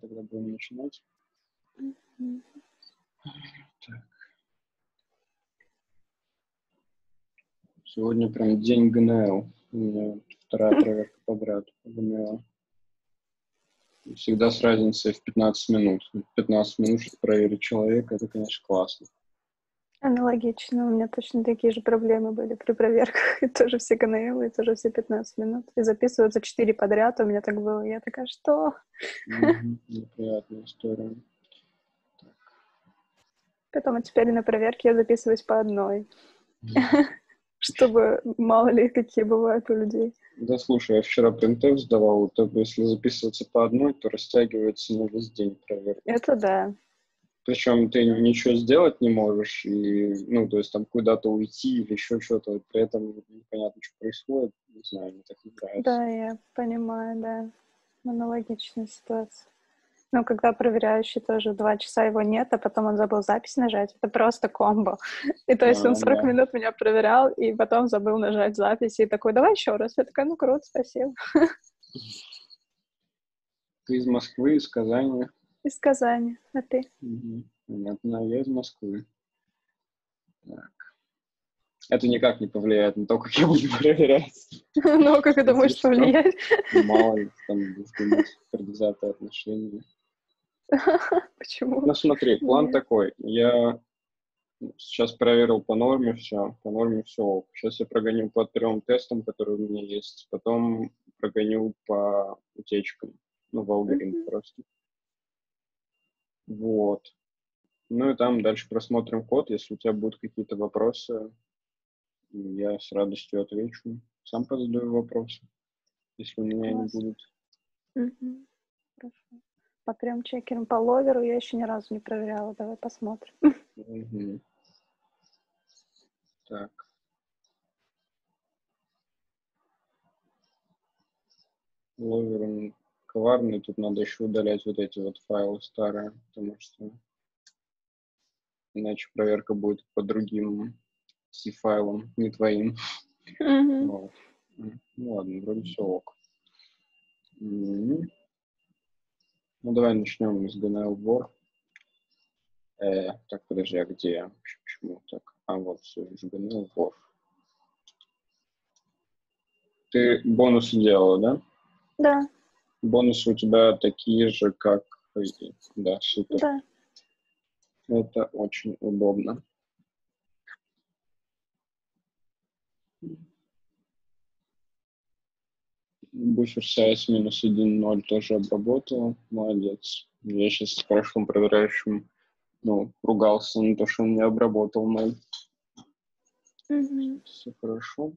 Тогда будем начинать. Так. Сегодня прям день ГНЛ. У меня вторая проверка подряд по ГНЛ. Всегда с разницей в 15 минут. 15 минут, чтобы проверить человека, это, конечно, классно. Аналогично. У меня точно такие же проблемы были при проверках. И тоже все ГНЛ, и тоже все 15 минут. И записываются 4 подряд. У меня так было. Я такая, что? Неприятная история. Потом а теперь на проверке я записываюсь по одной. Чтобы мало ли какие бывают у людей. Да, слушай, я вчера принтов сдавал, то если записываться по одной, то растягивается на весь день проверка. Это да. Причем ты ничего сделать не можешь, и, ну, то есть там куда-то уйти или еще что-то, при этом непонятно, что происходит, не знаю, мне так не нравится. Да, я понимаю, да. Аналогичная ситуация. Ну, когда проверяющий тоже два часа его нет, а потом он забыл запись нажать, это просто комбо. И то есть а, он 40 да. минут меня проверял, и потом забыл нажать запись, и такой, давай еще раз. Я такая, ну, круто, спасибо. Ты из Москвы, из Казани? Из Казани. А ты? Угу. Понятно, я из Москвы. Так. Это никак не повлияет на то, как я буду проверять. Ну, как ты думаешь, повлияет? Мало ли, там, предвзятые отношения. Почему? Ну, смотри, план такой. Я сейчас проверил по норме все, по норме все. Сейчас я прогоню по трем тестам, которые у меня есть. Потом прогоню по утечкам. Ну, Валберин просто. Вот. Ну и там дальше просмотрим код. Если у тебя будут какие-то вопросы, я с радостью отвечу. Сам позадаю вопросы, если у меня Класс. они будут. Угу. Хорошо. По трем чекерам по ловеру я еще ни разу не проверяла. Давай посмотрим. Угу. Так. Ловер коварный. Тут надо еще удалять вот эти вот файлы старые, потому что иначе проверка будет по другим C-файлам, не твоим. Mm-hmm. Вот. Ну ладно, вроде все ок. Mm-hmm. Ну давай начнем с GNL War. Э, так, подожди, а где я? Почему так? А, вот, все, GNL War. Ты бонусы делала, да? Да. Бонусы у тебя такие же, как... Да, супер. Да. Это очень удобно. Буфер size минус 1.0 тоже обработал. Молодец. Я сейчас с прошлым проверяющим ну, ругался на то, что он не обработал 0. Mm-hmm. Все хорошо.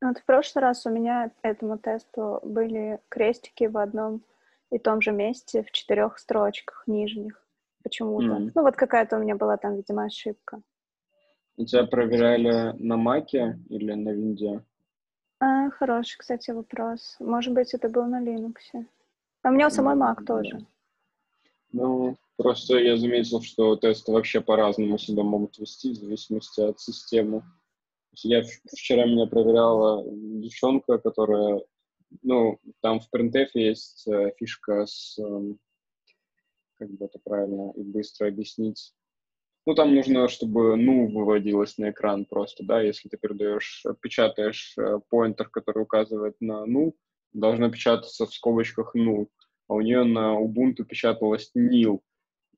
Вот в прошлый раз у меня этому тесту были крестики в одном и том же месте в четырех строчках нижних почему-то. Mm. Ну вот какая-то у меня была там, видимо, ошибка. У тебя проверяли на Маке или на Винде? А, хороший, кстати, вопрос. Может быть, это был на Linux. А у меня у самой mm, Mac тоже. Ну, просто я заметил, что тесты вообще по-разному себя могут вести в зависимости от системы. Я вчера меня проверяла девчонка, которая, ну, там в printf есть э, фишка с, э, как бы это правильно и быстро объяснить. Ну, там нужно, чтобы ну выводилось на экран просто, да, если ты передаешь, печатаешь э, поинтер, который указывает на ну, должно печататься в скобочках ну, а у нее на Ubuntu печаталось nil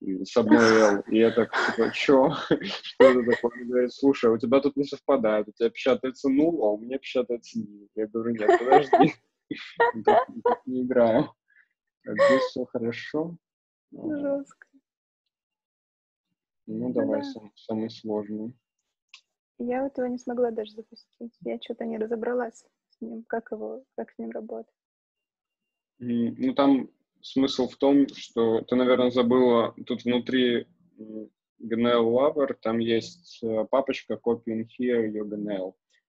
с одной L. И я так, типа, чё? Что это такое? Он говорит, слушай, а у тебя тут не совпадает. У тебя печатается нул, а у меня печатается nil. Я говорю, нет, подожди. Так, так не играю. Здесь все хорошо. Жестко. Ну, давай, да. сам, самый сложный. Я этого не смогла даже запустить. Я что-то не разобралась с ним, как его, как с ним работать. Ну, там смысл в том, что ты, наверное, забыла, тут внутри GNL Lover, там есть э, папочка copy in here your GNL.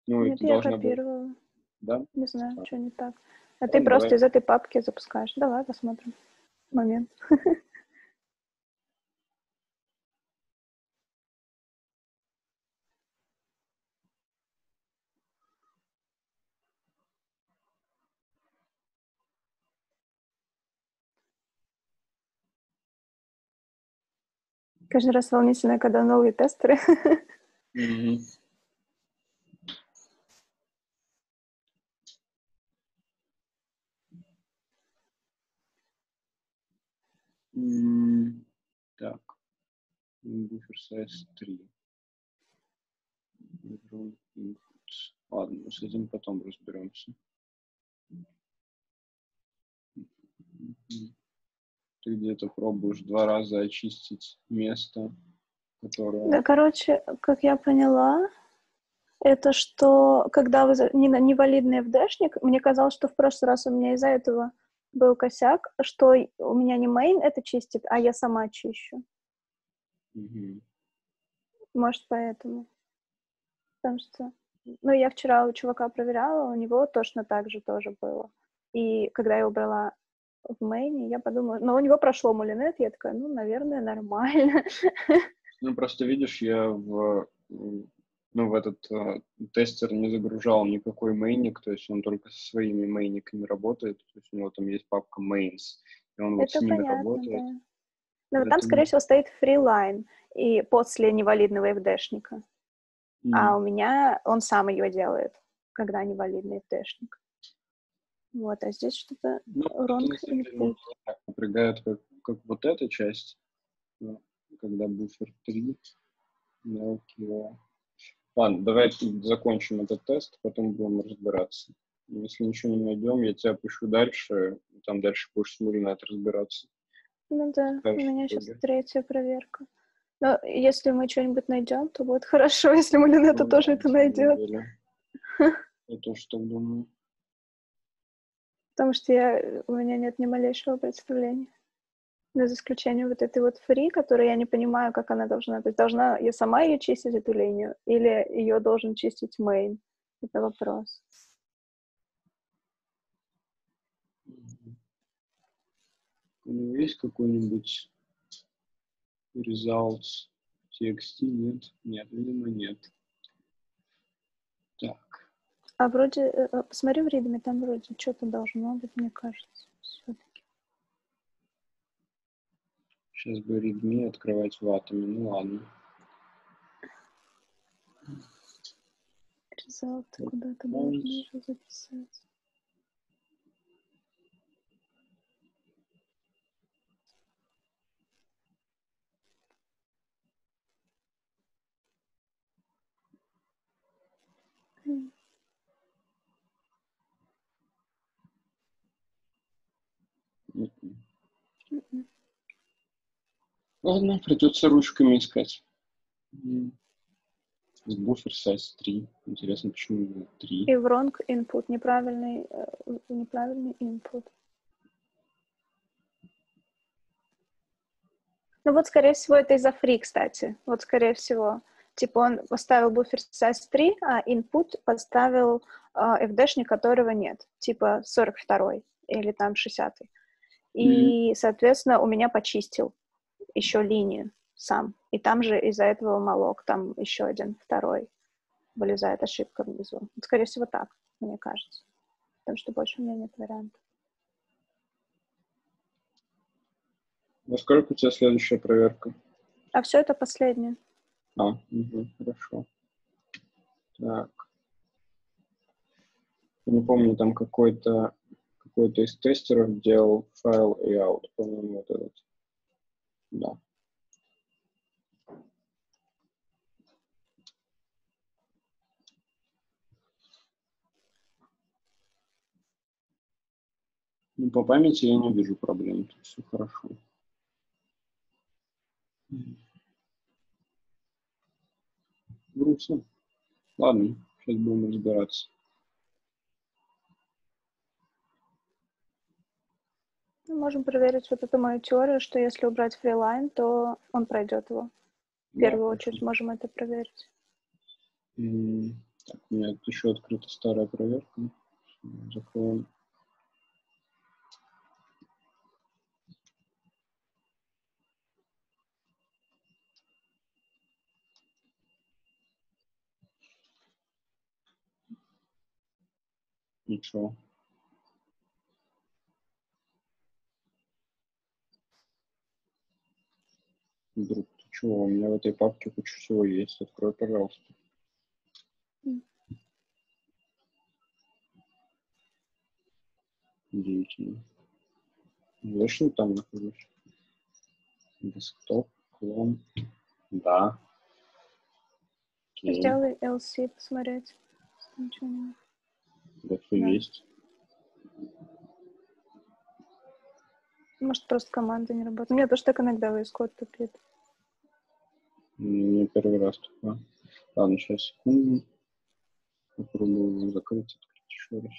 Ну, Нет, я копировала. Быть... Да? Не знаю, а. что не так. А ну, ты давай. просто из этой папки запускаешь. Давай посмотрим. Момент. Каждый раз волнительно, когда новые тестеры. Так, буфер size 3. Background inputs. Ладно, с этим потом разберемся. Мгм. Ты где-то пробуешь два раза очистить место, которое... Да, короче, как я поняла, это что, когда вы невалидный FD-шник, мне казалось, что в прошлый раз у меня из-за этого был косяк, что у меня не мейн это чистит, а я сама чищу. Мгм. Может, поэтому. Потому что... Ну, я вчера у чувака проверяла, у него точно так же тоже было. И когда я убрала в мейне, я подумала, ну, у него прошло мулинет, я такая, ну, наверное, нормально. Ну, просто видишь, я в, ну, в этот э, тестер не загружал никакой мейник, то есть он только со своими мейниками работает, то есть у него там есть папка mains, и он вот Это с ними понятно, работает. да. Ну, вот там, Поэтому- скорее всего, стоит фрилайн и после невалидного FD-шника. А у меня он сам ее делает, когда невалидный FD-шник. Вот, а здесь что-то Ну, wrong input. так напрягает, как, как вот эта часть, ну, когда буфер 3, мелкий. да. Ладно, давай закончим этот тест, потом будем разбираться. Если ничего не найдем, я тебя пишу дальше, там дальше будешь с Мулинет разбираться. Ну да, у Скажешь меня в сейчас третья проверка. Но если мы что-нибудь найдем, то будет хорошо, если Мулинета Ну тоже это найдет. Я тоже так думаю. Потому что я, у меня нет ни малейшего представления. Ну, за исключением вот этой вот фри, которую я не понимаю, как она должна быть. Должна я сама ее чистить, эту линию, или ее должен чистить мейн? Это вопрос. У него есть какой-нибудь results txt? Нет? Нет, видимо, нет. А вроде, э, э, посмотри в ритме, там вроде что-то должно быть, мне кажется, все-таки. Сейчас бы readme открывать в атоме. Ну ладно. Результаты куда-то должны записать. Ладно, придется ручками искать. Буфер size 3. Интересно, почему именно 3? И wrong input, неправильный, э, неправильный input. Ну вот, скорее всего, это из-за фри, кстати. Вот, скорее всего. Типа он поставил буфер size 3, а input поставил э, FD-шник, которого нет. Типа 42 или там 60 И, соответственно, у меня почистил еще линию сам. И там же из-за этого молок, там еще один, второй, вылезает ошибка внизу. Скорее всего, так, мне кажется. Потому что больше у меня нет вариантов. Во сколько у тебя следующая проверка? А все это последнее. А, угу, хорошо. Так. Не помню, там какой-то какой-то из тестеров делал файл и out, по-моему, вот этот. Да. Ну, по памяти я не вижу проблем, тут все хорошо. Грустно. Ладно, сейчас будем разбираться. Можем проверить вот эту мою теорию, что если убрать фрилайн, то он пройдет его. В Да, первую хорошо. очередь можем это проверить. Так, у меня еще открыта старая проверка. Закроем. Ничего. Вдруг тут Чего? У меня в этой папке куча всего есть. Открой, пожалуйста. Удивительно. Вышел там нахожусь. Десктоп, клон. Да. Окей. Сделай LC посмотреть. Ничего. Да, все да. есть. Может, просто команда не работает. У меня тоже так иногда VS Code тупит. Не первый раз такое. Ладно, сейчас секунду. Попробую закрыть, открыть еще раз.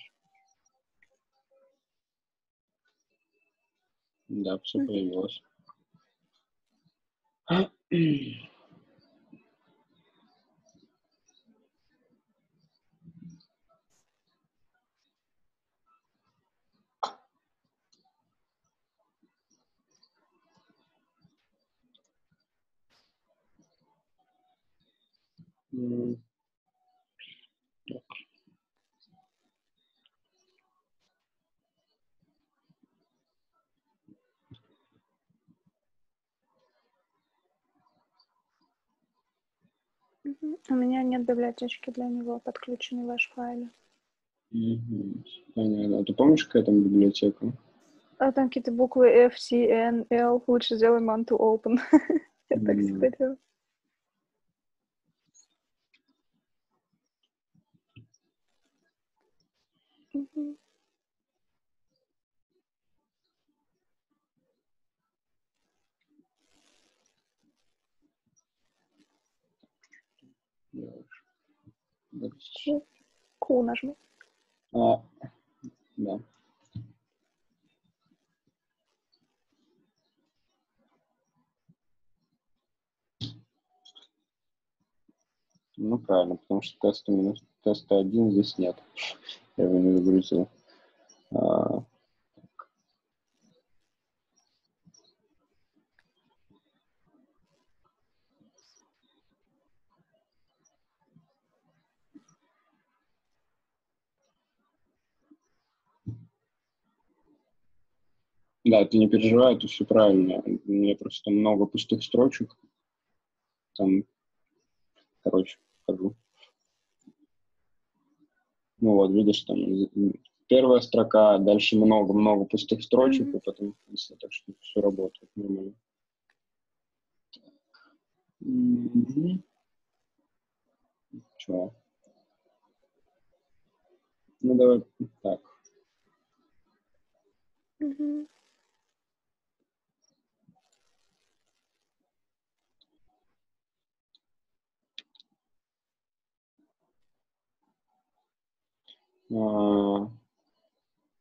Да, все появилось. Так. У меня нет библиотечки для него, подключенной ваш файле. Угу. Понятно. А ты помнишь, какая там библиотека? А там какие-то буквы F, C, N, L. Лучше сделай man to open. Я так всегда делаю. Q нажми. А, да. Ну, правильно, потому что теста минус теста один здесь нет. Я его не загрузил. А, Да, ты не переживай, это все правильно. У меня просто много пустых строчек. Там, короче, скажу. Ну вот, видишь, там первая строка, дальше много-много пустых строчек, mm-hmm. и потом в так что все работает нормально. Mm-hmm. Чего? Ну, давай так. Mm-hmm. А,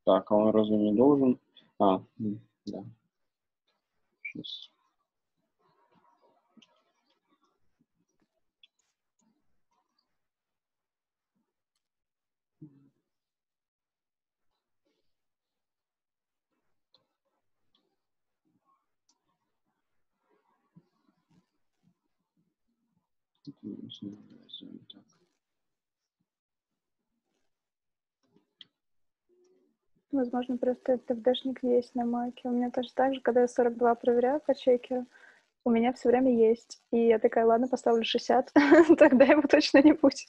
так, а он разве не должен? А, да. Сейчас. Так. Возможно, просто этот дэшник есть на маке. У меня тоже так же, когда я 42 проверяю по чекеру, у меня все время есть. И я такая, ладно, поставлю 60, тогда его точно не будет.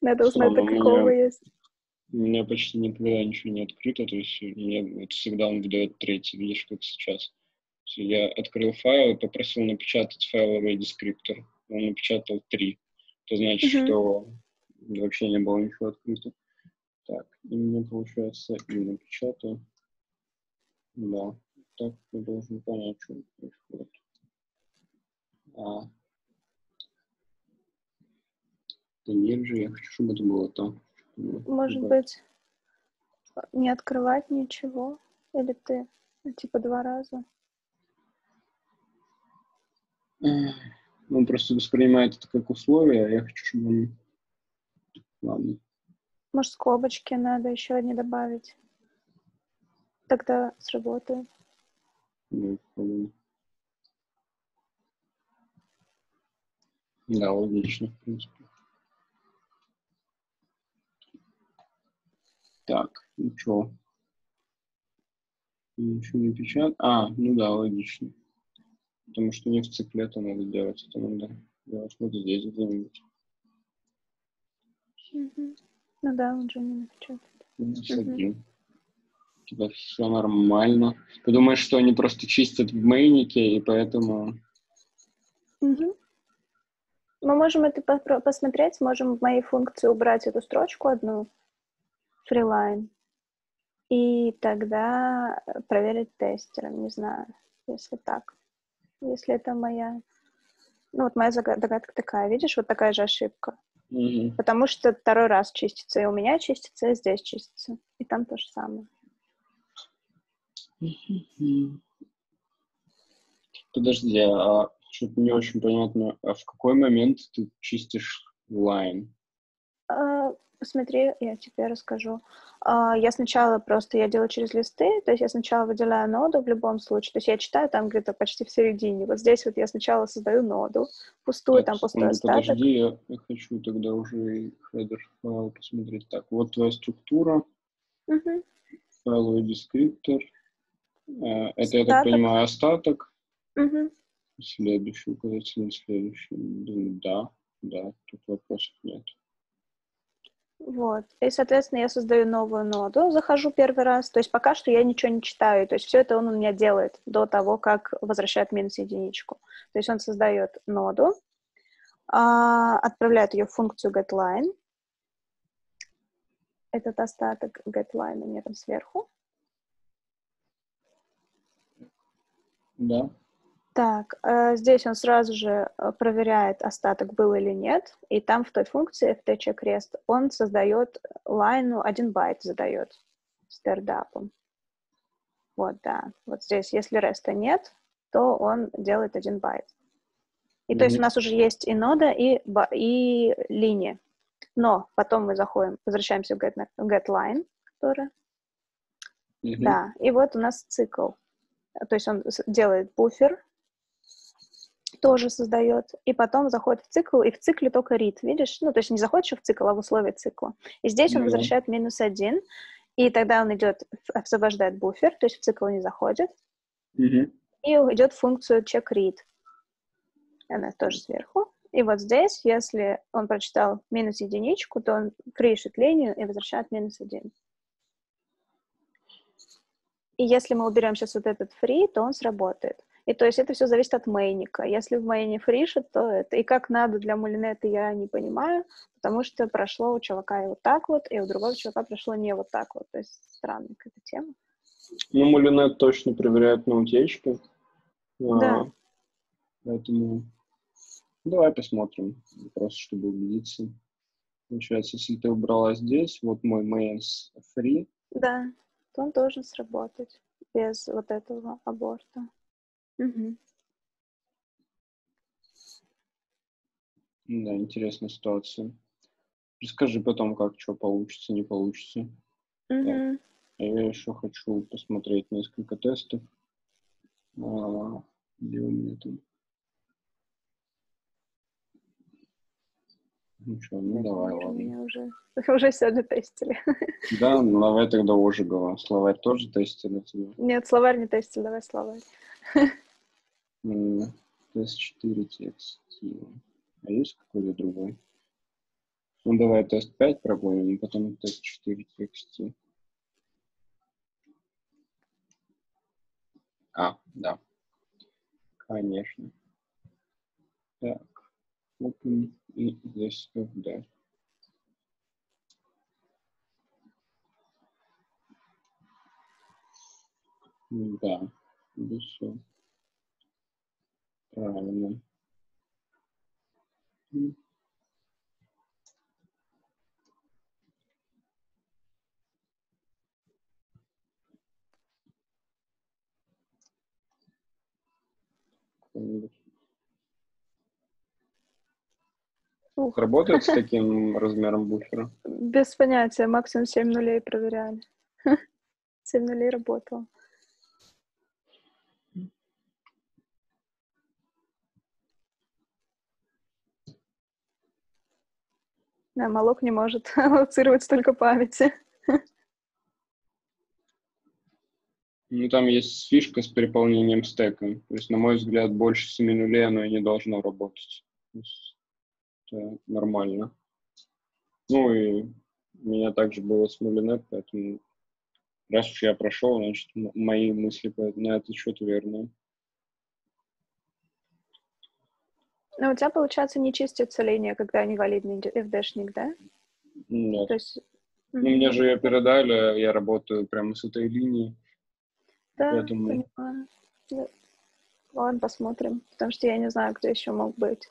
Надо узнать, до какого есть. У меня почти никогда ничего не открыто, то есть мне вот всегда он выдает третий, видишь, как сейчас. Я открыл файл и попросил напечатать файловый дескриптор. Он напечатал три. Это значит, что вообще не было ничего открыто. Так, и мне получается и напечатаю. Да, так я должен понять, что происходит. А. Да нет же, я хочу, чтобы это было там. Может быть, не открывать ничего? Или ты, ну, типа, два раза? Он просто воспринимает это как условие, а я хочу, чтобы он... Ладно. Может, скобочки надо еще одни добавить. Тогда сработает. Да, логично, в принципе. Так, ничего. Ничего не печат. А, ну да, логично. Потому что не в цикле это надо делать, это надо делать вот здесь где-нибудь. Угу. Ну да, он же не напечатает. Угу. Типа все нормально. Ты думаешь, что они просто чистят в мейнике, и поэтому... Угу. Мы можем это посмотреть, можем в моей функции убрать эту строчку одну, freeline, и тогда проверить тестером, не знаю, если так. Если это моя... Ну, вот моя догадка такая, видишь, вот такая же ошибка. Mm-hmm. Потому что второй раз чистится, и у меня чистится, и здесь чистится. И там то же самое. Mm-hmm. Подожди, а что-то не очень понятно. А в какой момент ты чистишь line? А, посмотри, я тебе расскажу. А, я сначала просто, я делаю через листы, то есть я сначала выделяю ноду в любом случае, то есть я читаю там где-то почти в середине. Вот здесь вот я сначала создаю ноду, пустую, так, там пустой остаток. Подожди, я, я хочу тогда уже header файл посмотреть. Так, вот твоя структура, угу. файловый дескриптор. Э, это, остаток. я так понимаю, остаток. Угу. Следующий указатель, следующий. Да, да, тут вопросов нет. Вот. И, соответственно, я создаю новую ноду, захожу первый раз. То есть пока что я ничего не читаю. То есть все это он у меня делает до того, как возвращает минус единичку. То есть он создает ноду, а, отправляет ее в функцию getLine. Этот остаток getLine у меня там сверху. Да. Так, э, здесь он сразу же э, проверяет, остаток был или нет, и там в той функции ft check rest он создает line у, один байт задает strdup ом. Вот, да. Вот здесь, если rest а нет, то он делает один байт. И mm-hmm. то есть у нас уже есть и нода, и, и линия. Но потом мы заходим, возвращаемся в get, get line, которая... Mm-hmm. Да, и вот у нас цикл. То есть он делает буфер, тоже создает, и потом заходит в цикл, и в цикле только read, видишь? Ну, то есть не заходит еще в цикл, а в условия цикла. И здесь mm-hmm. он возвращает минус один, и тогда он идет, освобождает буфер, то есть в цикл не заходит, mm-hmm. и идет функцию check read. Она тоже сверху. И вот здесь, если он прочитал минус единичку, то он крышит линию и возвращает минус один. И если мы уберем сейчас вот этот free, то он сработает. И то есть это все зависит от мейника. Если в мейне фришит, то это... И как надо для мулинета, я не понимаю, потому что прошло у чувака и вот так вот, и у другого чувака прошло не вот так вот. То есть странная какая-то тема. Ну, мулинет точно проверяет на утечке. А, да. А, поэтому давай посмотрим, просто чтобы убедиться. Получается, если ты убрала здесь, вот мой main free. Да, то он должен сработать без вот этого аборта. Мгм. Да, интересная ситуация. Расскажи потом, как что получится, не получится. Мгм. А я еще хочу посмотреть несколько тестов. А, где у меня там? Ну что, ну давай, ладно. Меня уже, уже сегодня тестили. Да, ну давай тогда Ожегова. Словарь тоже тестили тебе? Нет, словарь не тестили, давай словарь. Тест 4 текст. А есть какой-то другой? Ну, давай тест 5 пробуем, потом тест 4 тексте. А, да. Конечно. Так. Open и здесь FD. Да, здесь. Правильно. Ух. Работает с таким размером буфера? Без понятия, максимум 7 нулей проверяли. 7 нулей работало. Да, молок не может аллоцировать столько памяти. Ну, там есть фишка с переполнением стека. То есть, на мой взгляд, больше 7 нулей оно и не должно работать. То есть, это нормально. Ну и у меня также было с Мулинет, поэтому раз уж я прошел, значит, мои мысли на этот счет верные. Но у тебя, получается, не чистится линия, когда невалидный FD-шник, да? Нет. То есть... Ну, мне же ее передали, я работаю прямо с этой линии. Да, поэтому... понимаю. Ладно, посмотрим. Потому что я не знаю, кто еще мог быть.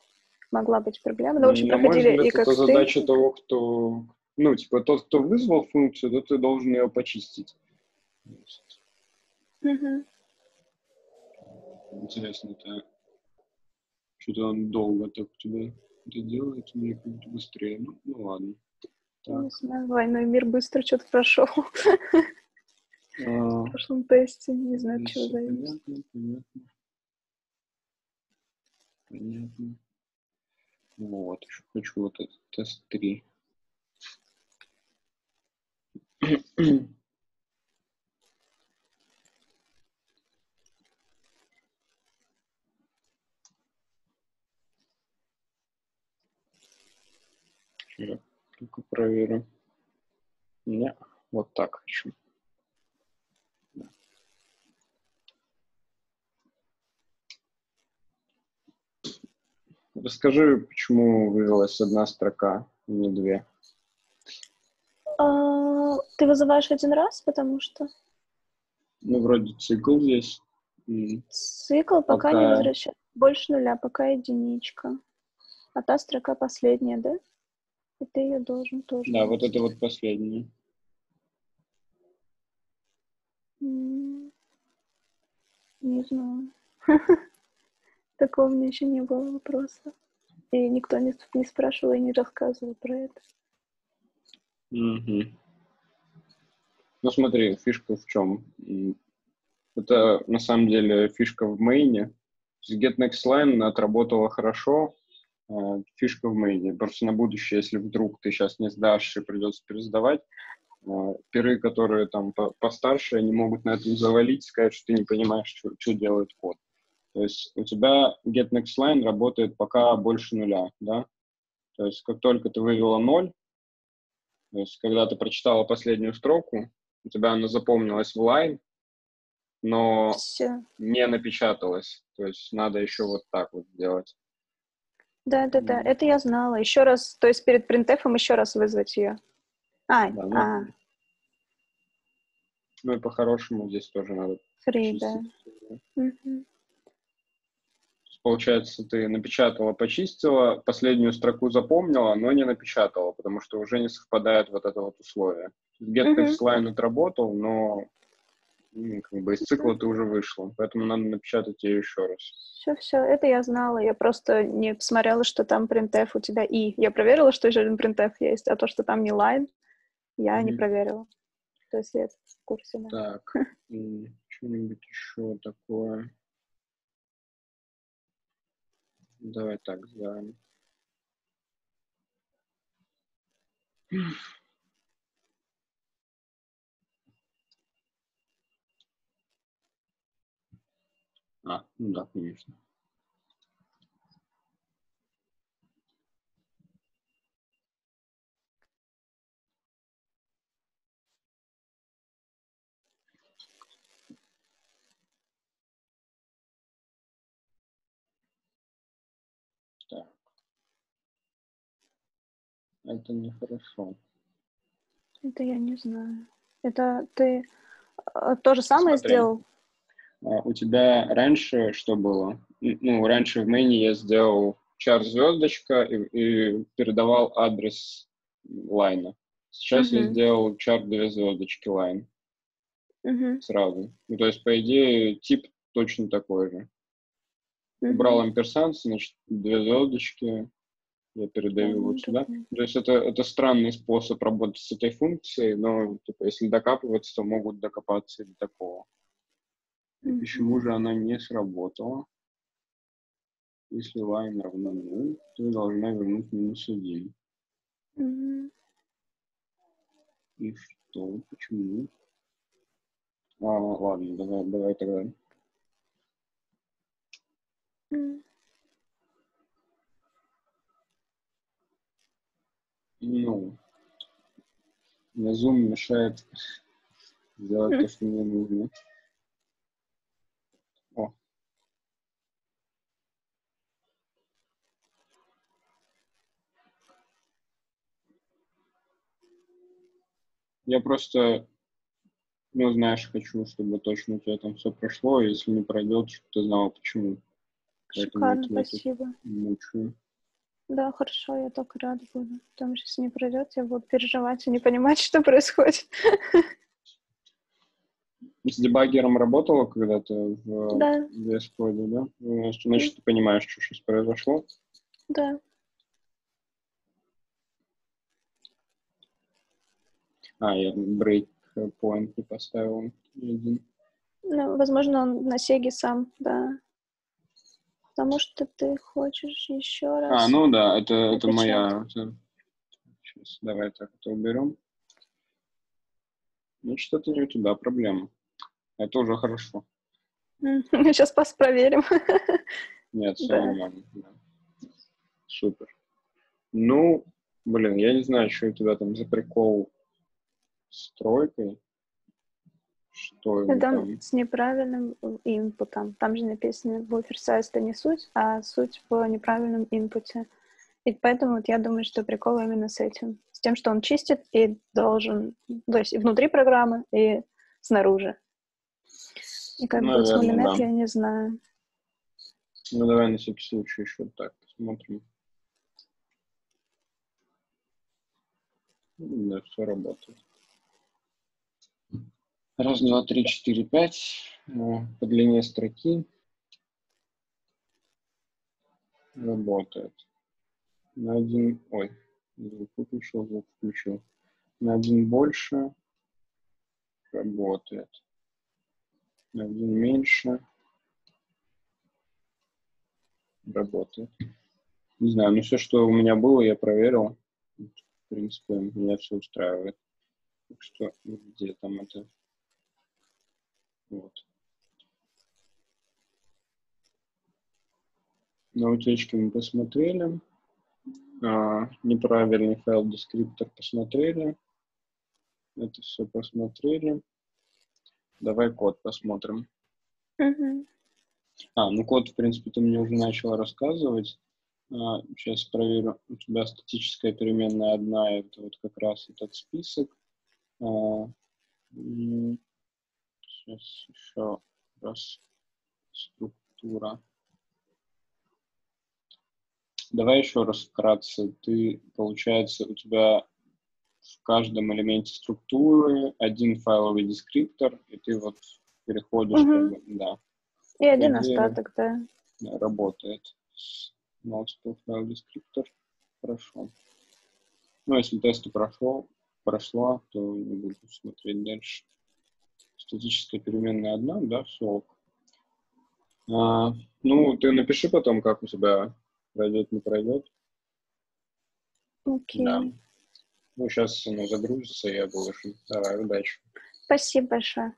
Могла быть проблема. Но очень проходили взгляд, и как это задача того, кто... Ну, типа, тот, кто вызвал функцию, тот ты должен ее почистить. Угу. Интересно, это что-то он долго так у тебя это делает, мне как-то быстрее. Ну, ну ладно. Так. Не знаю, двойной мир быстро что-то прошел. А, В прошлом тесте, не знаю, чего зависит. Понятно, понятно. Понятно. Вот, еще хочу вот этот тест 3. Я только проверю. Не, вот так хочу. Расскажи, почему вывелась одна строка, а не две. А, ты вызываешь один раз, потому что? Ну, вроде цикл здесь. Цикл пока, пока не возвращает. Больше нуля, пока единичка. А та строка последняя, да? И ты ее должен тоже. Да, вот это вот последняя. Не знаю. Такого у меня еще не было вопроса. И никто не, не спрашивал и не рассказывал про это. Угу. Ну смотри, фишка в чем? Это на самом деле фишка в мейне. GetNextLine отработала хорошо, фишка в мейне. Просто на будущее, если вдруг ты сейчас не сдашь и придется пересдавать, а, пиры, которые там постарше, они могут на этом завалить, сказать, что ты не понимаешь, что, что делает код. То есть у тебя getNextLine работает пока больше нуля, да? То есть как только ты вывела ноль, то есть когда ты прочитала последнюю строку, у тебя она запомнилась в line, но Все. не напечаталась. То есть надо еще вот так вот сделать. Да, да, да, это я знала. Еще раз, то есть перед принтефом еще раз вызвать ее. А, да, ну, а. Ну и по-хорошему здесь тоже надо. Free, да. Угу получается, ты напечатала, почистила, последнюю строку запомнила, но не напечатала, потому что уже не совпадает вот это вот условие. Get mm-hmm. line отработал, но как бы из цикла ты уже вышла, поэтому надо напечатать ее еще раз. Все, все, это я знала, я просто не посмотрела, что там printf у тебя и. Я проверила, что еще один printf есть, а то, что там не line, я mm-hmm. не проверила. То есть я в курсе. Да. Так, что-нибудь еще такое. Давай так сделаем. А, ну да, конечно. Это нехорошо. Это я не знаю. Это ты э, то же самое Смотри. сделал? А, у тебя раньше что было? Ну, раньше в main е я сделал char звездочка и, и передавал адрес line а. Сейчас uh-huh. я сделал char две звездочки line. Uh-huh. Сразу. Ну, то есть, по идее, тип точно такой же. Uh-huh. Убрал амперсант, значит, две звездочки, я передаю вот сюда. То есть это, это странный способ работать с этой функцией, но типа, если докапываться, то могут докопаться и до такого. И почему же она не сработала? Если line равно 0, то должна вернуть минус 1. Mm-hmm. И что? Почему? А, ладно, давай, давай тогда. Ну, мне Zoom мешает сделать то, что мне нужно. Я просто, ну, знаешь, хочу, чтобы точно у тебя там все прошло, и если не пройдет, чтобы ты знала, почему. Шикарно, спасибо. мучаю. Да, хорошо, я только рада буду. Потому что если не пройдет, я буду переживать и не понимать, что происходит. С дебаггером работала когда-то в Да. VS Code, да? Ну, Значит, ты понимаешь, что сейчас произошло. Да. А, я breakpoint не поставил. один. Ну, возможно, он на Сеге сам, да. Потому что ты хочешь еще раз. А, ну да, это, это моя... Сейчас, давай так это уберем. Значит, это не у тебя проблема. Это уже хорошо. Сейчас пас проверим. Нет, все Да. нормально. да. Супер. Ну, блин, я не знаю, что у тебя там за прикол с тройкой. Что там? Там с неправильным инпутом. Там же написано буфер сайз это не суть, а суть в неправильном инпуте. И поэтому вот я думаю, что прикол именно с этим. С тем, что он чистит и должен, то есть и внутри программы, и снаружи. И как будет с да. я не знаю. Ну, давай на всякий случай еще так посмотрим. Да, все работает. Раз, два, три, четыре, пять. Э, По длине строки работает. На один... Ой, звук выключил, звук включил. На один больше работает. На один меньше работает. Не знаю, ну все, что у меня было, я проверил. В принципе, меня все устраивает. Так что где там это? Вот. На утечке мы посмотрели. А, неправильный файл дескриптор посмотрели. Это все посмотрели. Давай код посмотрим. Мгм. А, ну код, в принципе, ты мне уже начал рассказывать. А, сейчас проверю. У тебя статическая переменная одна, это вот как раз этот список. А, сейчас еще раз структура. Давай еще раз вкратце. Ты, получается, у тебя в каждом элементе структуры один файловый дескриптор, и ты вот переходишь, как Мгм. бы, да, И один идее- остаток, да. Работает multiple file descriptor. Хорошо. Ну, если тесты прошло, прошло, то не буду смотреть дальше. Статическая переменная одна, да, все ок. А, ну, ты напиши потом, как у тебя пройдет, не пройдет. Окей. Да. Ну, сейчас оно загрузится, и я выложу. Давай, удачи. Спасибо большое.